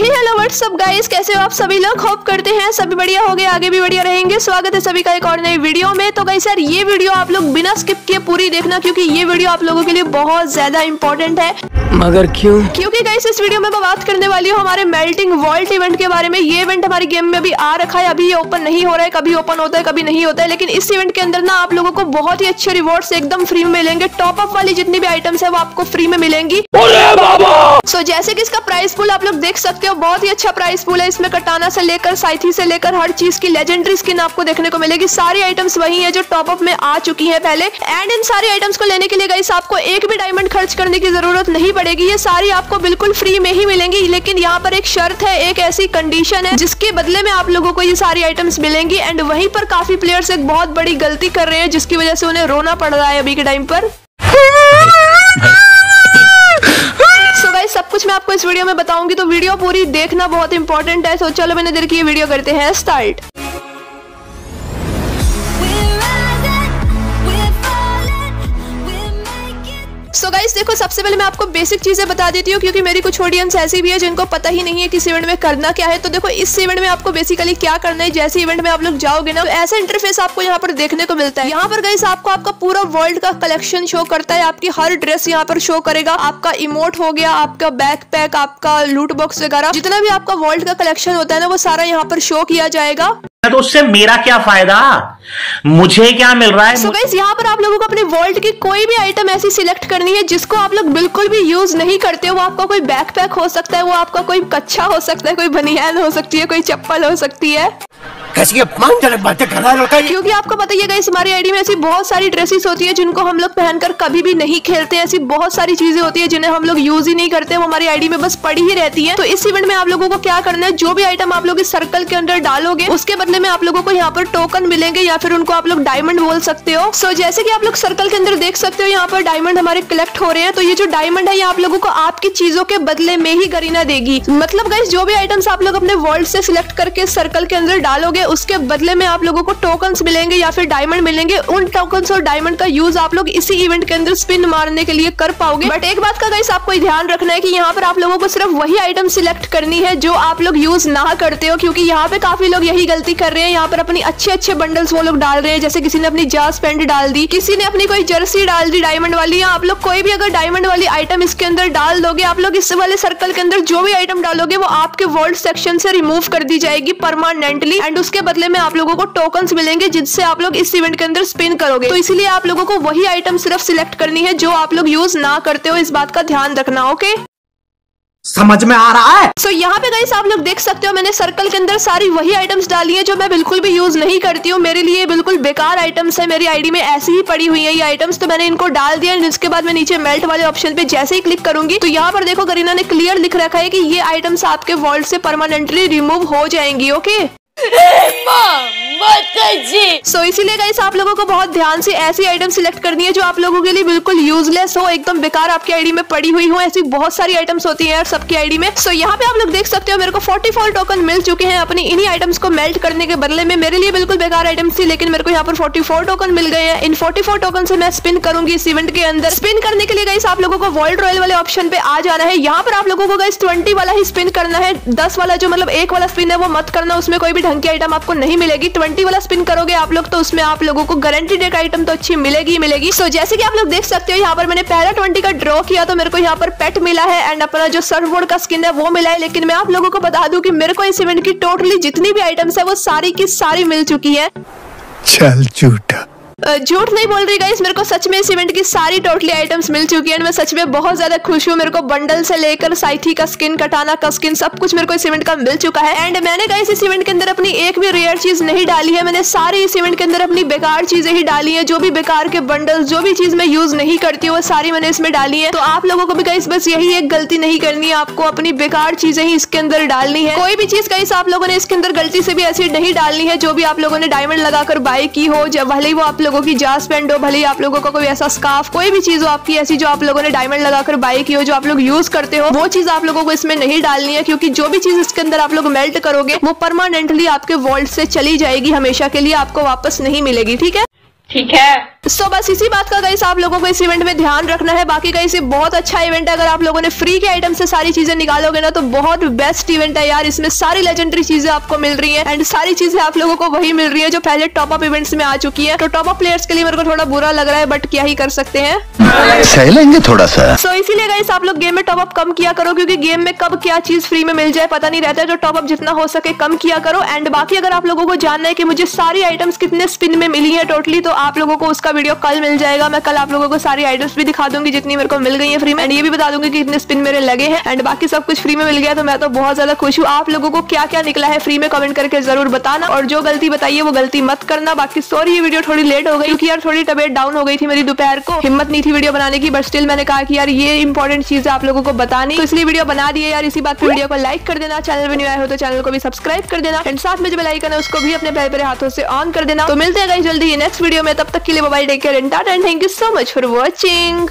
ही hello what's up guys कैसे हो आप सभी लोग? होप करते हैं सभी बढ़िया हो गए आगे भी बढ़िया रहेंगे। स्वागत है सभी का एक और नई वीडियो में। तो गाइस यार ये वीडियो आप लोग बिना स्किप किए पूरी देखना क्योंकि ये वीडियो आप लोगों के लिए बहुत ज़्यादा इंपॉर्टेंट है। मगर क्यों? क्योंकि गाइस इस वीडियो में मैं बात करने वाली हूँ हमारे मेल्टिंग वर्ल्ड इवेंट के बारे में। ये इवेंट हमारी गेम में अभी आ रखा है अभी ये ओपन नहीं हो रहा है कभी ओपन होता है कभी नहीं होता है लेकिन इस इवेंट के अंदर ना आप लोगों को बहुत ही अच्छे रिवॉर्ड्स एकदम फ्री में मिलेंगे। टॉप अप वाली जितनी भी आइटम्स है वो आपको फ्री में मिलेंगी। सो so, जैसे कि इसका प्राइस पूल आप लोग देख सकते हो बहुत ही अच्छा प्राइस पूल है। इसमें कटाना से लेकर, साइथी से लेकर, हर चीज़ की लेजेंडरी स्किन आपको देखने को मिलेगी। सारी आइटम्स वही है जो टॉप अप में आ चुकी है पहले। एंड इन सारी आइटम्स को लेने के लिए गाइस आपको एक भी डायमंड खर्च करने की ज़रूरत नहीं पड़ेगी। ये सारी आपको बिल्कुल फ्री में ही मिलेंगी। लेकिन यहाँ पर एक शर्त है, एक ऐसी कंडीशन है, जिसके बदले में आप लोगों को ये सारी आइटम्स मिलेंगी। एंड वहीं पर काफ़ी प्लेयर्स एक बहुत बड़ी गलती कर रहे हैं, जिसकी वजह से उन्हें रोना पड़ रहा है अभी के टाइम पर सो गाइस सब कुछ मैं आपको इस वीडियो में बताऊँगी तो वीडियो पूरी देखना बहुत इंपॉर्टेंट है। सो चलो, मैंने देर की वीडियो करते हैं। स्टार्ट गाइस देखो, सबसे पहले मैं आपको बेसिक चीज़ें बता देती हूँ, क्योंकि मेरी कुछ ऑडियंस ऐसी भी है जिनको पता ही नहीं है कि इस इवेंट में करना क्या है। तो देखो, इस इवेंट में आपको बेसिकली क्या करना है, जैसे इवेंट में आप लोग जाओगे ना तो ऐसा इंटरफेस आपको यहाँ पर देखने को मिलता है। यहाँ पर गाइस आपको आपका पूरा वर्ल्ड का कलेक्शन शो करता है, आपकी हर ड्रेस यहाँ पर शो करेगा। आपका इमोट हो गया, आपका बैक पैक आपका लूट बॉक्स वगैरह, जितना भी आपका वर्ल्ड का कलेक्शन होता है ना, वो सारा यहाँ पर शो किया जाएगा। तो उससे मेरा क्या फ़ायदा? मुझे क्या मिल रहा है? So guys, यहाँ पर आप लोगों को अपने वर्ल्ड की कोई भी आइटम ऐसी सिलेक्ट करनी है जिसको आप लोग बिल्कुल भी यूज़ नहीं करते हो। वो आपका कोई बैकपैक हो सकता है वो आपका कोई कच्छा हो सकता है कोई बनियान हो सकती है कोई चप्पल हो सकती है। कैसी अपमानजनक बातें कर रहा है क्योंकि आपको पता ही है हमारी आईडी में ऐसी बहुत सारी ड्रेसेस होती है जिनको हम लोग पहनकर कभी भी नहीं खेलते ऐसी बहुत सारी चीज़ें होती है जिन्हें हम लोग यूज़ ही नहीं करते, वो हमारी आईडी में बस पड़ी ही रहती है। तो इस इवेंट में आप लोगों को क्या करना है? जो भी आइटम आप लोग इस सर्कल के अंदर डालोगे, उसके बदले में आप लोगों को यहाँ पर टोकन मिलेंगे या फिर उनको आप लोग डायमंड बोल सकते हो। सो जैसे की आप लोग सर्कल के अंदर देख सकते हो, यहाँ पर डायमंड हमारे कलेक्ट हो रहे हैं। तो ये जो डायमंड है, ये आप लोगों को आपकी चीज़ों के बदले में ही गरीना देगी। मतलब गाइस जो भी आइटम्स आप लोग अपने वर्ल्ड से सिलेक्ट करके सर्कल के अंदर डालोगे उसके बदले में आप लोगों को टोकन्स मिलेंगे या फिर डायमंड मिलेंगे। उन टोकन्स और डायमंड का यूज़ आप लोग इसी इवेंट के अंदर स्पिन मारने के लिए कर पाओगे। बट एक बात का आपको ध्यान रखना है कि यहाँ पर आप लोगों को सिर्फ़ वही आइटम सिलेक्ट करनी है जो आप लोग यूज़ ना करते हो, क्योंकि यहाँ पे काफ़ी लोग यही गलती कर रहे हैं। यहाँ पर अपनी अच्छे अच्छे बंडल्स वो लोग डाल रहे हैं, जैसे किसी ने अपनी जास पेंट डाल दी, किसी ने अपनी कोई जर्सी डाल दी डायमंड वाली, या आप लोग कोई भी अगर डायमंड वाली आइटम इसके अंदर डाल दोगे, आप लोग इस वाले सर्कल के अंदर जो भी आइटम डालोगे, वो आपके वर्ल्ड सेक्शन से रिमूव कर दी जाएगी परमानेंटली एंड उसके बदले में आप लोगों को टोकन मिलेंगे जिससे आप लोग इस इवेंट के अंदर स्पिन करोगे। तो इसलिए आप लोगों को वही आइटम सिर्फ़ सिलेक्ट करनी है जो आप लोग यूज़ ना करते हो। इस बात का ध्यान रखना ओके समझ में आ रहा है? सो so, यहाँ पे गाइस आप लोग देख सकते हो मैंने सर्कल के अंदर सारी वही आइटम्स डाली है जो मैं बिल्कुल भी यूज़ नहीं करती हूँ। मेरे लिए बिल्कुल बेकार आइटम्स है। मेरी आईडी में ऐसी ही पड़ी हुई है ये आइटम्स तो मैंने इनको डाल दिया जिसके बाद मैं नीचे मेल्ट वाले ऑप्शन पे जैसे ही क्लिक करूँगी तो यहाँ पर देखो करीना ने क्लियर लिख रखा है की ये आइटम्स आपके वर्ल्ड से परमानेंटली रिमूव हो जाएँगी ओके Mom! सो so, इसीलिए गाइस आप लोगों को बहुत ध्यान से ऐसी आइटम सिलेक्ट करनी है जो आप लोगों के लिए बिल्कुल यूजलेस हो एकदम बेकार आपकी आईडी में पड़ी हुई हो ऐसी बहुत सारी आइटम्स होती हैं सबकी आईडी में। सो so, यहाँ पे आप लोग देख सकते हो मेरे को 44 टोकन मिल चुके हैं अपनी इन्हीं आइटम्स को मेल्ट करने के बदले में। मेरे लिए बिल्कुल बेकार आइटम्स थी लेकिन मेरे को यहाँ पर फोर्टी टोकन मिल गए हैं। इन फोर्टी टोकन से मैं स्पिन करूँगी इस इवेंट के अंदर। स्पिन करने के लिए गाइस आप लोगों को वर्ल्ड रॉयल वाले ऑप्शन पे आ जाना है। यहाँ पर आप लोगों को गाइस ट्वेंटी वाला ही स्पिन करना है। दस वाला जो मतलब एक वाला स्पिन है वो मत करना उसमें कोई भी ढंग की आइटम आपको नहीं मिलेगी। ट्वेंटी वाला स्पिन करोगे आप लोग तो उसमें आप लोगों को गारंटीड एक आइटम तो अच्छी मिलेगी मिलेगी। सो so, जैसे कि आप लोग देख सकते हो यहाँ पर मैंने पहला ट्वेंटी का ड्रॉ किया तो मेरे को यहाँ पर पेट मिला है एंड अपना जो सर्फबोर्ड का स्किन है वो मिला है। लेकिन मैं आप लोगों को बता दूँ की मेरे को इस इवेंट की टोटली जितनी भी आइटम्स है वो सारी की सारी मिल चुकी है। चल झूठा। झूठ नहीं बोल रही गाइस मेरे को सच में इस इवेंट की सारी टोटली आइटम्स मिल चुकी है मैं सच में बहुत ज़्यादा खुश हूँ। मेरे को बंडल से लेकर साइथी का स्किन कटाना का स्किन सब कुछ मेरे को इस इवेंट का मिल चुका है। एंड मैंने गाइस इस इवेंट के अंदर अपनी एक भी रेयर चीज़ नहीं डाली है। मैंने सारी इस इवेंट के अंदर अपनी बेकार चीज़ें ही डाली है। जो भी बेकार के बंडल जो भी चीज़ मैं यूज़ नहीं करती हूँ, वो सारी मैंने इसमें डाली है। तो आप लोगों को भी गाइस बस यही एक गलती नहीं करनी है। आपको अपनी बेकार चीज़ें ही इसके अंदर डालनी है। कोई भी चीज़ गाइस आप लोगों ने इसके अंदर गलती से भी ऐसी नहीं डालनी है। जो भी आप लोगों ने डायमंड लगाकर बाय की हो, जब भले ही वो आप लोगों की जास पेंट हो भले ही आप लोगों का कोई ऐसा स्काफ कोई भी चीज़ हो आपकी ऐसी जो आप लोगों ने डायमंड लगाकर बाई की हो, जो आप लोग यूज़ करते हो, वो चीज़ आप लोगों को इसमें नहीं डालनी है, क्योंकि जो भी चीज़ इसके अंदर आप लोग मेल्ट करोगे, वो परमानेंटली आपके वॉल्ट से चली जाएगी, हमेशा के लिए आपको वापस नहीं मिलेगी, ठीक है? ठीक है। सो so, बस इसी बात का गाइस आप लोगों को इस इवेंट में ध्यान रखना है। बाकी गाइस ये बहुत अच्छा इवेंट है। अगर आप लोगों ने फ्री के आइटम से सारी चीज़ें निकालोगे ना तो बहुत बेस्ट इवेंट है यार। इसमें सारी लेजेंडरी चीज़ें आपको मिल रही है। एंड सारी चीज़ें आप लोगों को वही मिल रही है जो पहले टॉप अप इवेंट्स में आ चुकी है। तो टॉप अप प्लेयर्स के लिए मेरे को थोड़ा बुरा लग रहा है बट क्या ही कर सकते हैं। सह लेंगे थोड़ा सा। सो so, इसीलिए गाइस आप लोग गेम में टॉप अप कम किया करो क्योंकि गेम में कब क्या चीज़ फ्री में मिल जाए पता नहीं रहता है। तो टॉप अप जितना हो सके कम किया करो। एंड बाकी अगर आप लोगों को जानना है की मुझे सारी आइटम्स कितने स्पिन में मिली है टोटली तो आप लोगों को उसका वीडियो कल मिल जाएगा। मैं कल आप लोगों को सारी आइटम्स भी दिखा दूँगी, जितनी मेरे को मिल गई है फ्री में। एंड ये भी बता दूँगी कि इतने स्पिन मेरे लगे हैं। एंड बाकी सब कुछ फ्री में मिल गया तो मैं तो बहुत ज़्यादा खुश हूँ। आप लोगों को क्या क्या निकला है फ्री में कमेंट करके ज़रूर बताना। और जो गलती बताइए, वो गलती मत करना। बाकी सॉरी ये वीडियो थोड़ी लेट हो गई, क्योंकि यार थोड़ी तबियत डाउन हो गई थी मेरी दोपहर को। हिम्मत नहीं थी वीडियो बनाने की बट स्टिल मैंने कहा कि यार ये इंपॉर्टेंट चीज़ आप लोगों को बतानी। तो इसलिए वीडियो बना दिए यार, इसी बात पर वीडियो को लाइक कर देना। चैनल में आए हो तो चैनल को भी सब्सक्राइब कर देना। एंड साथ में जो बेलाइकन है, उसको भी अपने पैर हाथों से ऑन कर देना। तो मिलते हैं जल्दी नेक्स्ट वीडियो में तब तक के लिए mobile take care and tata and thank you so much for watching